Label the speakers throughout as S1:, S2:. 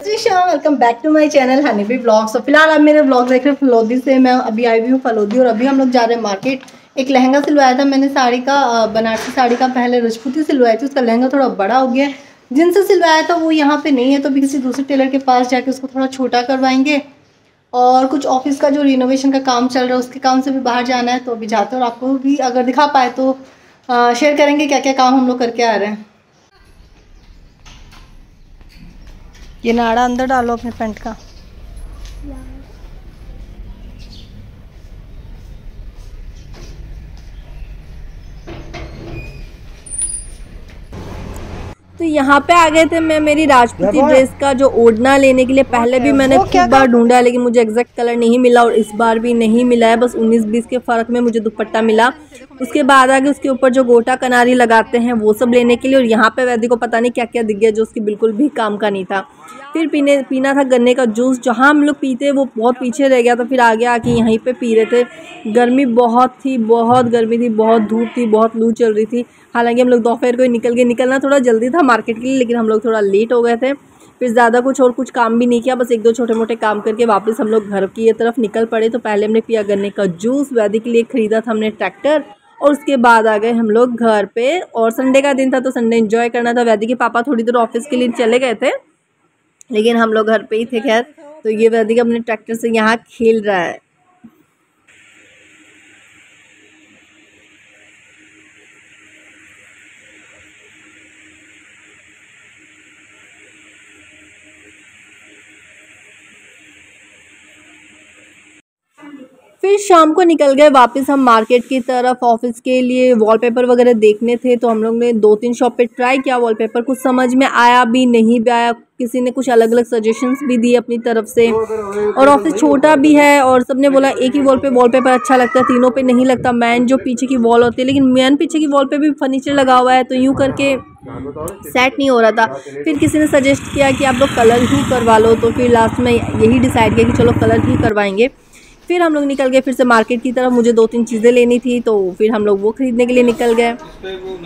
S1: Welcome back to my channel honey भी blogs तो फ़िलहाल आप मेरे ब्लॉग देख रहे हैं, फलोदी से मैं अभी आई हुई हूँ फलोदी, और अभी हम लोग जा रहे हैं मार्केट एक लहंगा सिलवाया था मैंने साड़ी का बनारसी साड़ी का, पहले रजपूती सिलवाई थी, उसका लहंगा थोड़ा बड़ा हो गया। जिनसे सिलवाया था वो यहाँ पे नहीं है तो अभी किसी दूसरे टेलर के पास जाके उसको थोड़ा छोटा करवाएँगे। और कुछ ऑफ़िस का जो रिनोवेशन का काम चल रहा है, उसके काम से भी बाहर जाना है तो अभी जाते हैं। और आपको भी अगर दिखा पाए तो शेयर करेंगे क्या क्या काम हम लोग करके आ रहे हैं। ये नाड़ा अंदर डालो अपने पेंट का। तो यहाँ पे आ गए थे मैं मेरी राजपूती ड्रेस का जो ओढ़ना लेने के लिए पहले भी मैंने खूब बार ढूंढा लेकिन मुझे एग्जैक्ट कलर नहीं मिला और इस बार भी नहीं मिला है। बस 19-20 के फ़र्क में मुझे दुपट्टा मिला। उसके बाद आगे उसके ऊपर जो गोटा कनारी लगाते हैं वो सब लेने के लिए और यहाँ पे वैदी को पता नहीं क्या क्या दिख गया जो उसकी बिल्कुल भी काम का नहीं था। फिर पीने पीना था गन्ने का जूस जहाँ हम लोग पीते वो बहुत पीछे रह गया तो फिर आगे आके यहीं पे पी रहे थे। गर्मी बहुत थी बहुत गर्मी थी बहुत धूप थी बहुत लू चल रही थी। हालाँकि हम लोग दोपहर को ही निकल गए निकलना थोड़ा जल्दी था मार्केट के लिए, लेकिन हम लोग थोड़ा लेट हो गए थे। फिर ज़्यादा कुछ और कुछ काम भी नहीं किया, बस एक दो छोटे मोटे काम करके वापस हम लोग घर की तरफ़ निकल पड़े। तो पहले हमने पिया गन्ने का जूस वैदी के लिए ख़रीदा था हमने ट्रैक्टर और उसके बाद आ गए हम लोग घर पे। और संडे का दिन था तो संडे इन्जॉय करना था। वैदी के पापा थोड़ी देर ऑफ़िस के लिए चले गए थे, लेकिन हम लोग घर पे ही थे, खैर। तो ये वैदिक अपने ट्रैक्टर से यहाँ खेल रहा है। फिर शाम को निकल गए वापस हम मार्केट की तरफ़, ऑफ़िस के लिए वॉलपेपर वगैरह देखने थे तो हम लोग ने दो तीन शॉप पे ट्राई किया वॉलपेपर कुछ समझ में आया भी नहीं भी आया, किसी ने कुछ अलग अलग सजेशंस भी दिए अपनी तरफ़ से। और ऑफ़िस छोटा भी है और सबने बोला एक ही वॉल पे वॉलपेपर अच्छा लगता है, तीनों पे नहीं लगता। मैन जो पीछे की वॉल होती है, लेकिन मैन पीछे की वॉल पे भी फर्नीचर लगा हुआ है तो यूँ करके सेट नहीं हो रहा था। फिर किसी ने सजेस्ट किया कि आप लोग कलर ही करवा लो तो फिर लास्ट में यही डिसाइड किया कि चलो कलर ही करवाएँगे। फिर हम लोग निकल गए, फिर से मार्केट की तरफ़। मुझे दो तीन चीज़ें लेनी थी तो फिर हम लोग वो ख़रीदने के लिए निकल गए।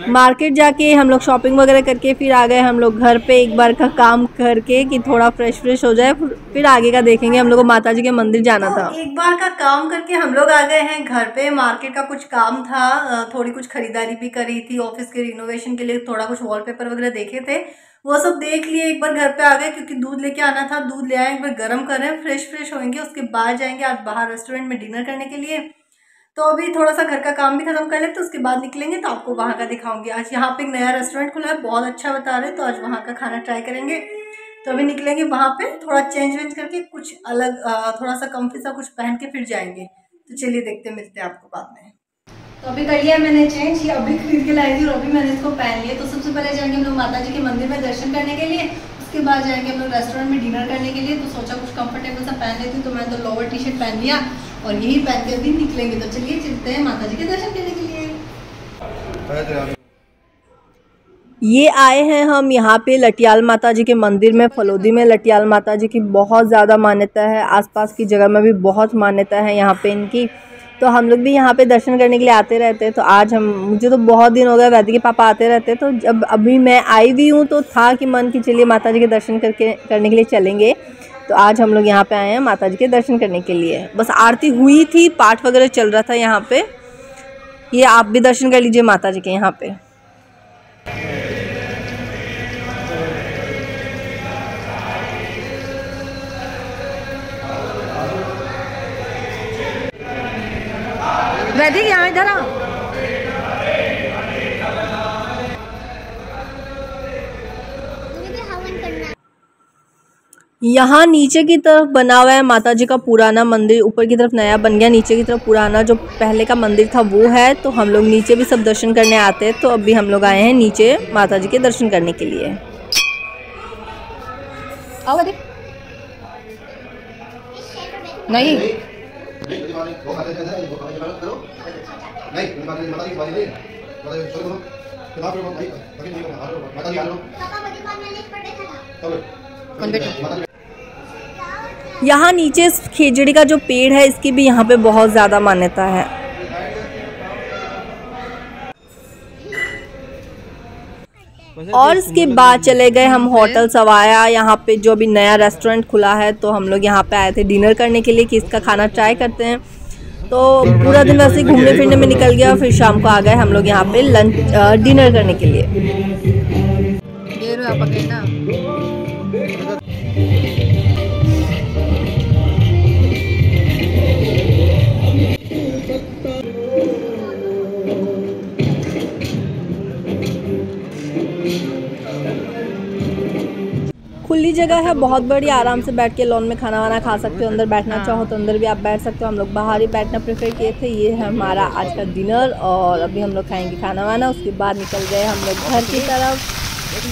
S1: मार्केट जाके हम लोग शॉपिंग वगैरह करके फिर आ गए हम लोग घर पे एक बार का काम करके कि थोड़ा फ्रेश फ्रेश हो जाए। फिर आगे का देखेंगे, हम लोग को माता जी के मंदिर जाना था। एक बार का काम करके हम लोग आ गए हैं घर पे। मार्केट का कुछ काम था थोड़ी कुछ खरीदारी भी करी थी। ऑफ़िस के रिनोवेशन के लिए थोड़ा कुछ वॉल वगैरह देखे थे। वो सब देख लिए, एक बार घर पे आ गए क्योंकि दूध लेके आना था। दूध ले आए, एक बार गर्म कर रहे हैं, फ्रेश फ्रेश होंगे उसके बाद जाएँगे आज बाहर रेस्टोरेंट में डिनर करने के लिए। तो अभी थोड़ा सा घर का काम भी खत्म कर लेते तो उसके बाद निकलेंगे तो आपको वहाँ का दिखाऊँगी। आज यहाँ पे एक नया रेस्टोरेंट खुला है, बहुत अच्छा बता रहे तो आज वहाँ का खाना ट्राई करेंगे। तो अभी निकलेंगे वहाँ पे, थोड़ा चेंज वेंज करके कुछ अलग थोड़ा सा कम्फी सा कुछ पहन के फिर जाएँगे। तो चलिए देखते मिलते हैं आपको बाद में। तो अभी कर लिया मैंने चेंज ये अभी खरीद के लाई थी और अभी मैंने इसको पहन लिया। तो सबसे पहले जाएँगे हम लोग माता जी के मंदिर में दर्शन करने के लिए, उसके बाद जाएँगे हम लोग रेस्टोरेंट में डिनर करने के लिए। तो सोचा कुछ कंफर्टेबल सा पहन लेती तो मैंने तो लोअर टी शर्ट पहन लिया और यही पहन के अभी निकलेंगे। तो चलिए, चलते हैं माता जी के दर्शन करने के लिए। ये आए हैं हम यहाँ पे लटियाल माता जी के मंदिर में, फलोदी में। लटियाल माता जी की बहुत ज़्यादा मान्यता है, आसपास की जगह में भी बहुत मान्यता है यहाँ पे इनकी। तो हम लोग भी यहाँ पे दर्शन करने के लिए आते रहते हैं। तो आज हम, मुझे तो बहुत दिन हो गया वैद्य के पापा आते रहते तो जब अभी मैं आई हुई हूँ तो था कि मन कि चलिए माता जी के दर्शन करके, करने के लिए चलेंगे। तो आज हम लोग यहाँ पे आए हैं माता जी के दर्शन करने के लिए। बस आरती हुई थी, पाठ वगैरह चल रहा था यहाँ पे। ये आप भी दर्शन कर लीजिए माता जी के यहाँ पे। वैदिक यहाँ इधर आ। यहाँ नीचे की तरफ़ बना हुआ है माता जी का पुराना मंदिर ऊपर की तरफ़ नया बन गया नीचे की तरफ़ पुराना जो पहले का मंदिर था वो है तो हम लोग नीचे भी सब दर्शन करने आते हैं तो अभी हम लोग आए हैं नीचे माता जी के दर्शन करने के लिए। आओ नहीं। यहाँ नीचे खेजड़ी का जो पेड़ है, इसकी भी यहाँ पे बहुत ज़्यादा मान्यता है। और इसके बाद चले गए हम होटल सवाया यहाँ पे जो अभी नया रेस्टोरेंट खुला है तो हम लोग यहाँ पे आए थे डिनर करने के लिए कि इसका खाना ट्राई करते हैं। तो पूरा दिन वैसे घूमने फिरने में निकल गया और फिर शाम को आ गए हम लोग यहाँ पे लंच डिनर करने के लिए। खुली जगह है बहुत बड़ी आराम से बैठ के लॉन में खाना वाना खा सकते हो अंदर बैठना
S2: हाँ।
S1: चाहो तो अंदर भी आप बैठ सकते हो हम लोग बाहर ही बैठना प्रेफर किए थे ये है हमारा आज का डिनर और अभी हम लोग खाएँगे खाना वाना उसके बाद निकल गए हम लोग घर की तरफ़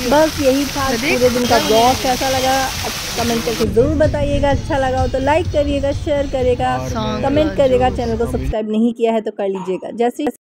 S1: बस यही था पूरे दिन का ब्लॉग कैसा लगा कमेंट करके ज़रूर बताइएगा अच्छा लगा हो तो लाइक करिएगा शेयर करिएगा कमेंट करिएगा चैनल को सब्सक्राइब नहीं किया है तो कर लीजिएगा जैसे